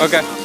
Okay.